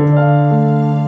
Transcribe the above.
Música